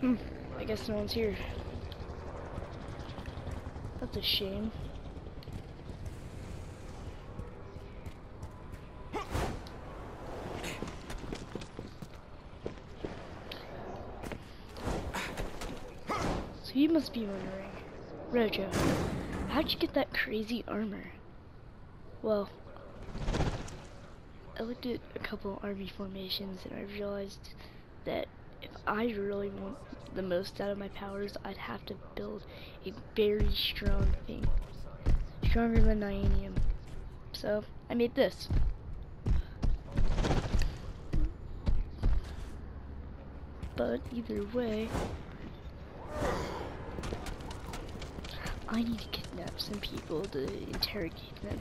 Hmm, I guess no one's here. That's a shame. So you must be wondering, Rojo, how'd you get that crazy armor? Well, I looked at a couple army formations and I realized that I really want the most out of my powers, I'd have to build a very strong thing. Stronger than Nianium. So, I made this. But either way, I need to kidnap some people to interrogate them.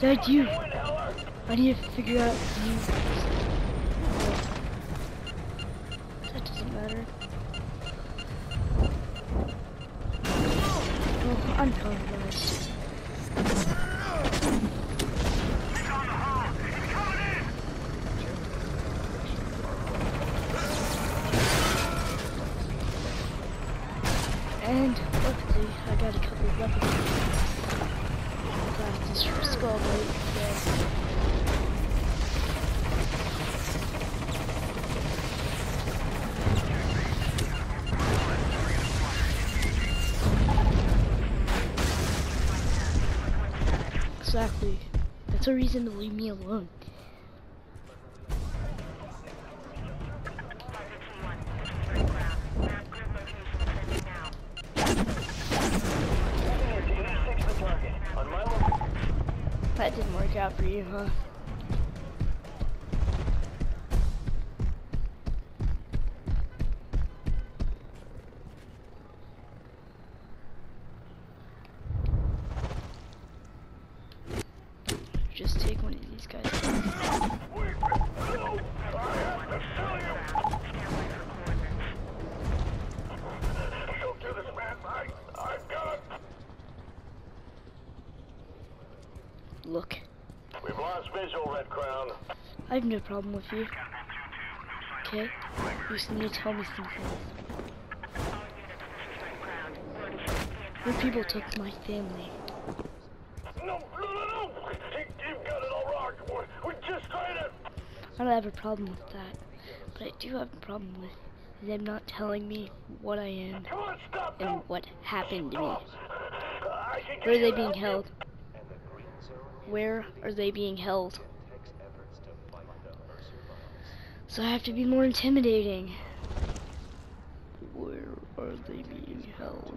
That's you. I need to figure out you. That doesn't matter. I'm compromised. Exactly. That's a reason to leave me alone. Look, We've lost visual, Red Crown. I have no problem with you. Okay? You just need to tell me something. Your people took my family. No, no, no, no! You, you've got it all wrong. We're, we're just trying to... I don't have a problem with that. But I do have a problem with them not telling me what I am Come on, stop! and what happened to me. I can get Where are they being held? Where are they being held? So I have to be more intimidating. Where are they being held?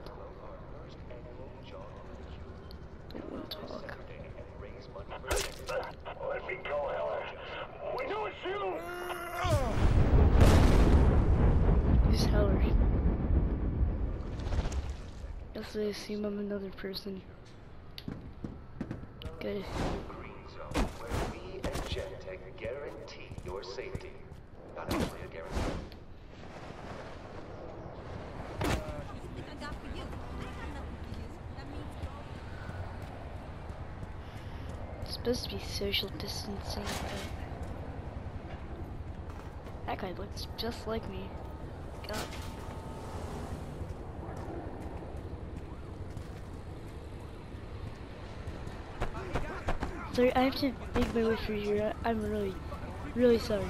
Don't want to talk. Let me go, Heller. We know it's you! Who's Heller? Guess I assume I'm another person. Good. Green Zone, where we at Gentek guarantee your safety. Not actually a guarantee. I got for you. I got nothing for you. That means It's supposed to be social distancing, but that guy looks just like me. God. Sorry, I have to make my way through here. I'm really, really sorry.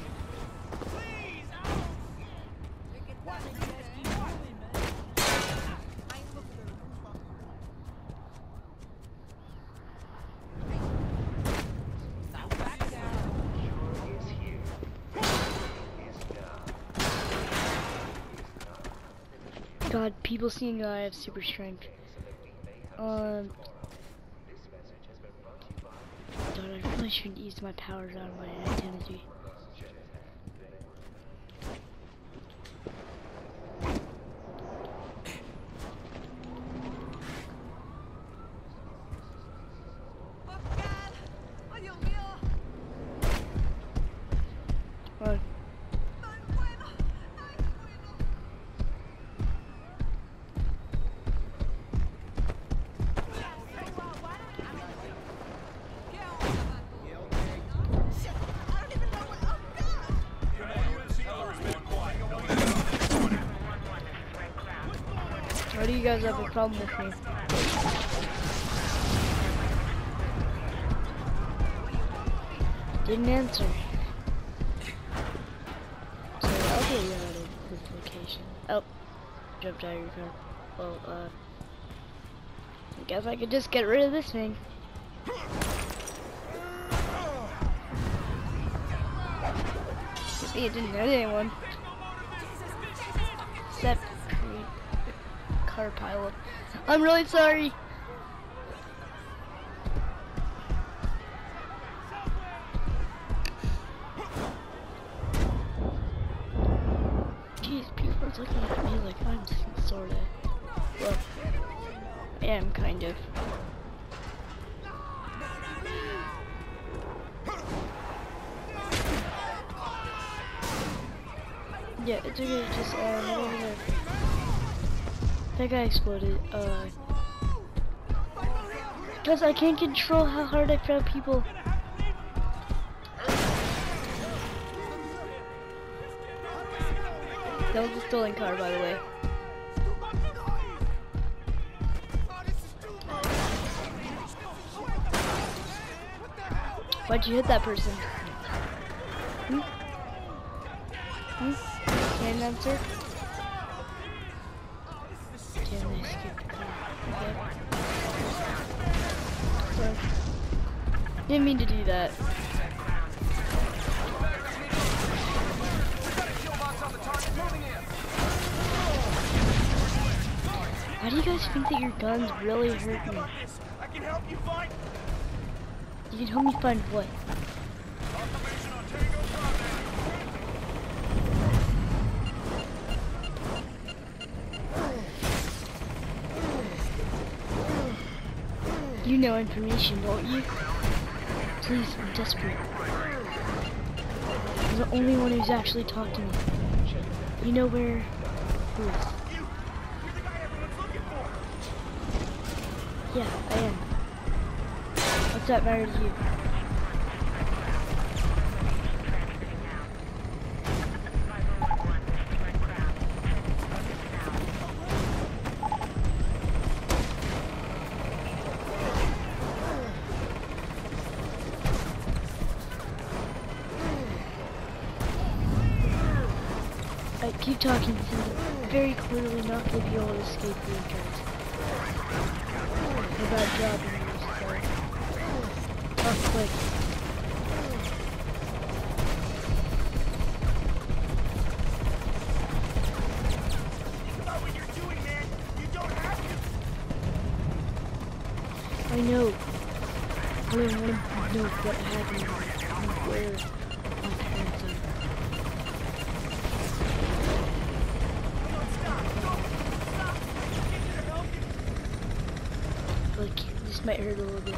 God, people seeing I have super strength. Um, I shouldn't use my powers on my identity. You guys have a problem with me? Didn't answer. So I'll get you out of this location. Oh, jumped out of your car. Well, uh, I guess I could just get rid of this thing. See, it didn't hurt anyone. Car. I'm really sorry. Jeez, people are looking at me like I'm sort of. Well, I am kind of. Yeah, it's okay. Just there. That guy exploded. Uh, because I can't control how hard I throw people. That was a stolen car, by the way. Why'd you hit that person? Hmm? Hmm? Answer? Didn't mean to do that. Why do you guys think that your guns really hurt me? You can help me find what? You know information, don't you? Please, I'm desperate. I'm the only one who's actually talked to me. You know where... Who is? Yeah, I am. What's that matter to you? Talking. Very clearly not going to be able to escape the entrance. A bad job quick. You don't have to. I know. I don't want to know what happened and where my parents are. Like, this might hurt a little bit.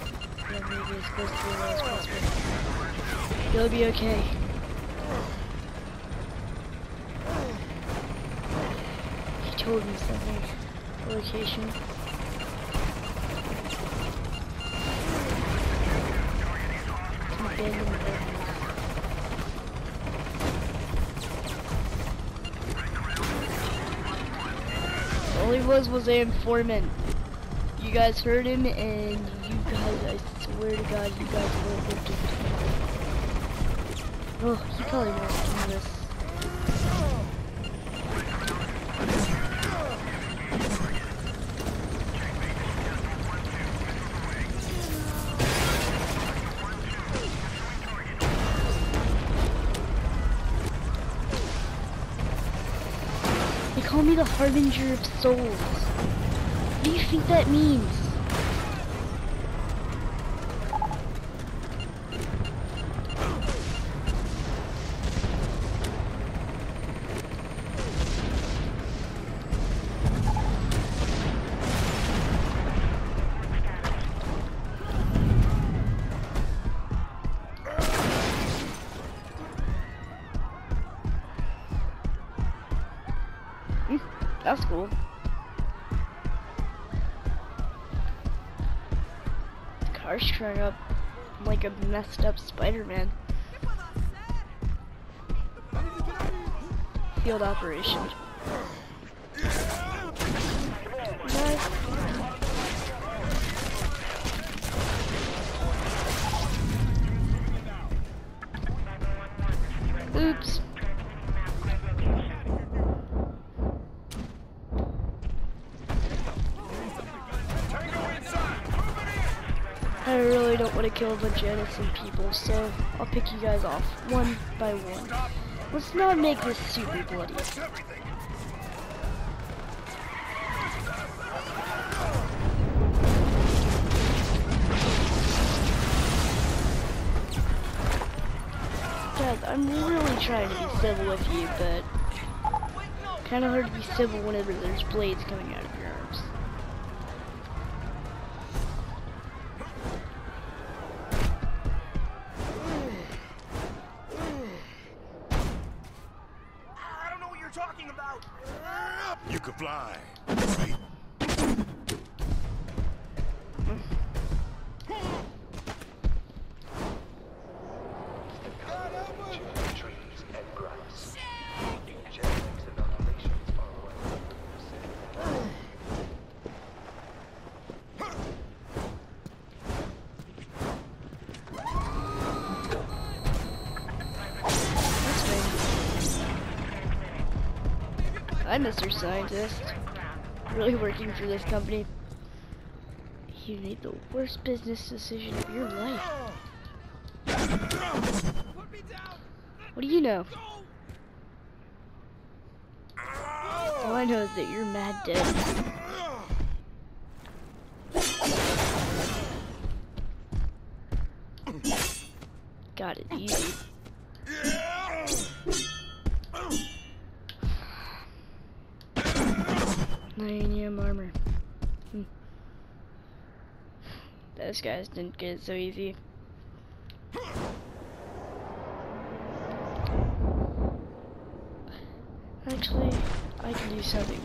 Yeah, maybe as close to the as possible. You'll be okay. He told me something. Location. It's. All he was was an informant. You guys heard him, and you guys, I to God, you guys live to Oh, he probably wants to do this. They call me the Harbinger of Souls. What do you think that means? Car's strung up like a messed up Spider-Man. Field operation. Oops. Kill a bunch of innocent people, so I'll pick you guys off one by one. Let's not make this super bloody. Guys, I'm really trying to be civil with you, but kind of hard to be civil whenever there's blades coming out Hi, Mr. Scientist. Really working for this company. You made the worst business decision of your life. What do you know? All I know is that you're mad dead. Got it easy. Titanium armor. Hmm. Those guys didn't get it so easy. Actually, I can do something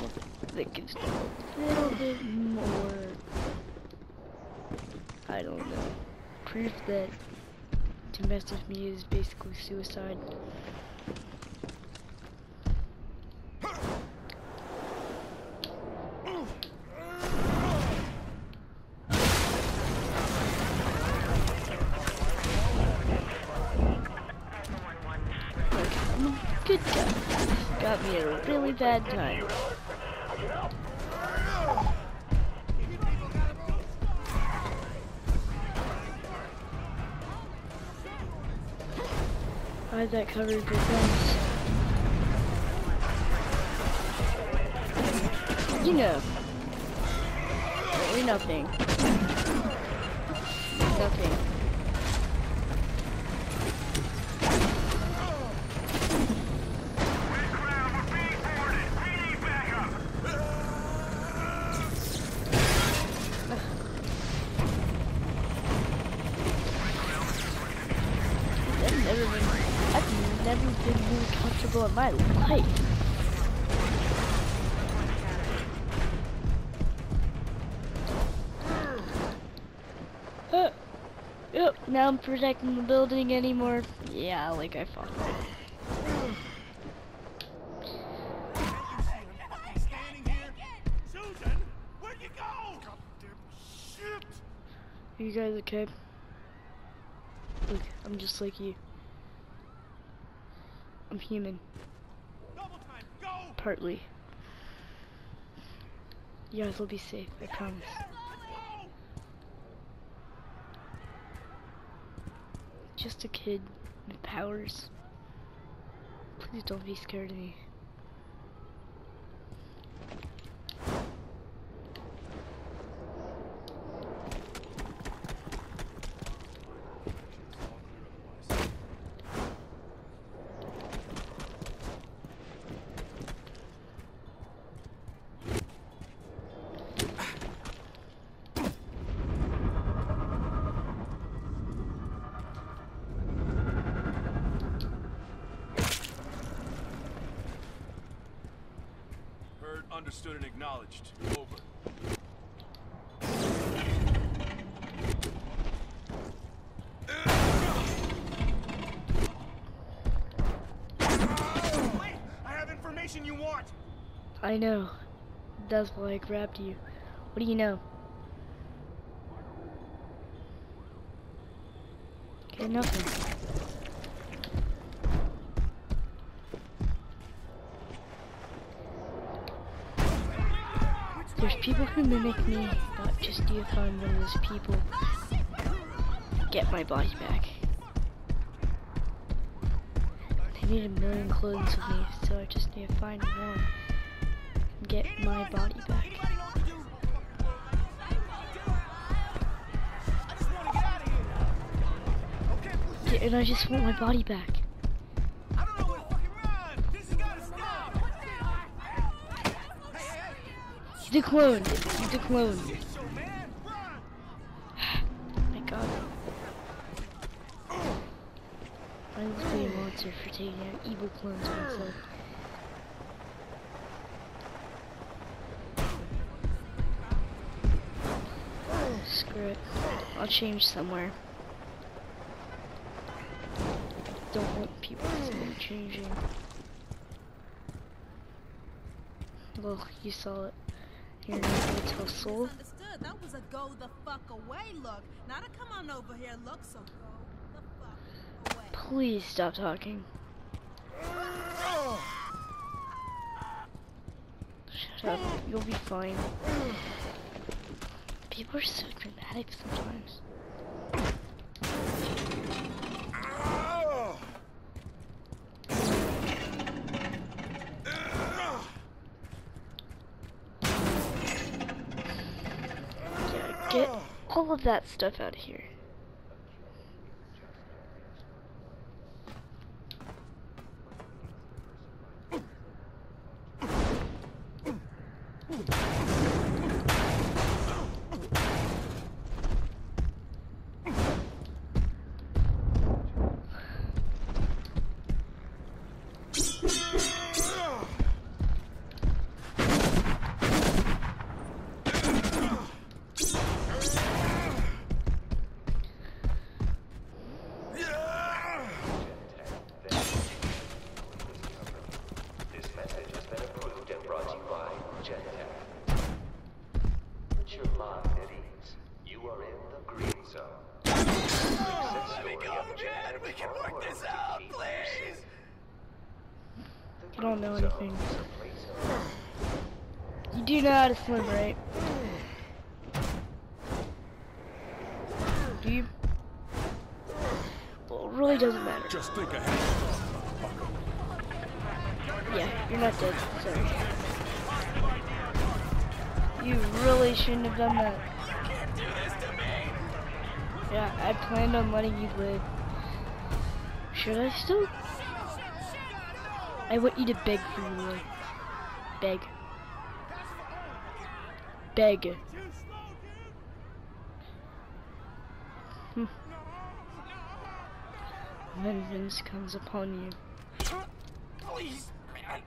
that gives a little bit more. I don't know. Proof that to mess with me is basically suicide. Look, I'm a good guy. Got me a really bad time. I had that covered with guns. You know. Really nothing. Nothing. In my life. Yep, now I'm protecting the building anymore. Yeah, like I thought. You guys okay? Look, I'm just like you. I'm human, time. Go. partly. You guys will be safe, I promise. Just a kid with powers. Please don't be scared of me. Heard Understood and acknowledged. Over. Wait! I have information you want! I know. That's why I grabbed you. What do you know? Okay, nothing. There's people who mimic me, not just you find one of those people. Get my body back. They need a million clones of me, so I just need to find one and get my body back. Yeah, and I just want my body back. A clone. He's a clone. My god. I must be a monster for taking out evil clones myself. Oh, screw it. I'll change somewhere. Don't want people to see me changing. Well, you saw it. Here, let's hustle. Understood. That was a go the fuck away look. Now to come on over here, look so go the fuck away. Please stop talking. Shut up. You'll be fine. People are so dramatic sometimes. Get all of that stuff out of here. This message has been approved and brought to you by Genentech. Put your mind at ease. You are in the green zone. Success story of Genentech's hard work to keep you safe. The I don't know green zone anything. is a place You do know how to swim, right? Do you? Well, it really doesn't matter. Just think ahead. Yeah, you're not dead. Sorry. You really shouldn't have done that. Yeah, I planned on letting you live. Should I still? I want you to beg for your life. Beg. Beg. Hmm. Vengeance comes upon you. Please, man.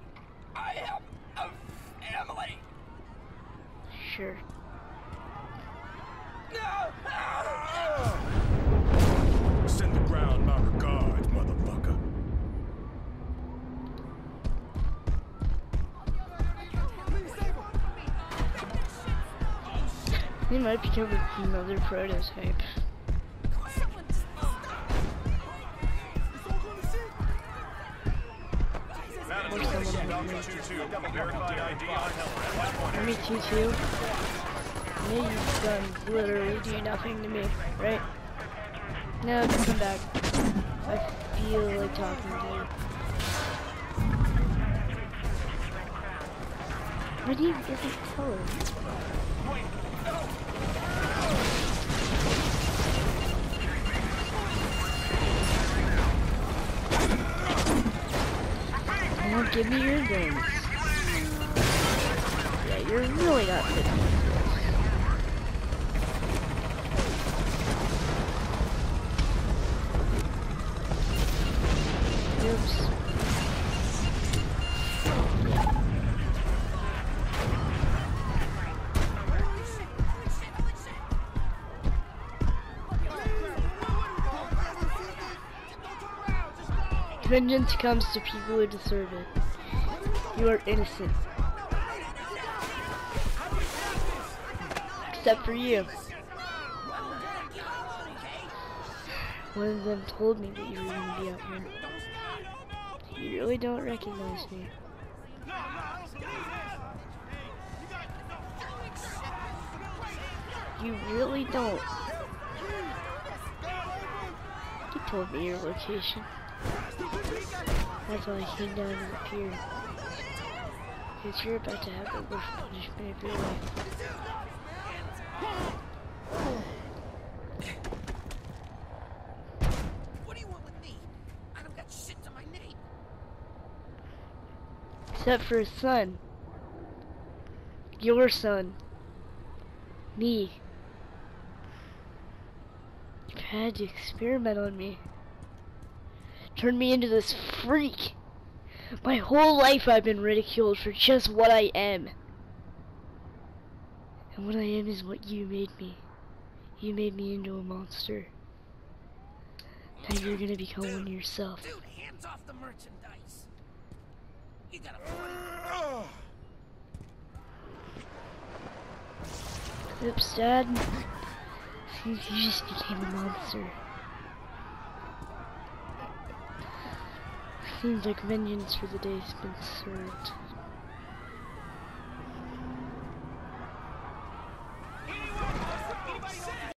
I have a family. Sure. Send the ground my regards, They might become another prototype. Me. Me too, too. Me, you've done literally do nothing to me, right? No, just come back. I feel like talking to you. What do you isn't tell her? On, give me your guns. Yeah, you're really not fit vengeance comes to people who deserve it. You are innocent. Except for you. One of them told me that you were gonna be out here. You really don't recognize me. You really don't. You told me your location. That's why I came down pier. Because you're about to have the worst punishment of your life. What do you want with me? I don't got shit to my name. Except for his son. Your son. Me. You've had to experiment on me. Turn me into this freak. My whole life I've been ridiculed for just what I am. And what I am is what you made me. You made me into a monster. Now you're gonna become one yourself. Dude, hands off the merchandise. You got a point. Oops, Dad. You just became a monster. Seems like vengeance for the day's been served.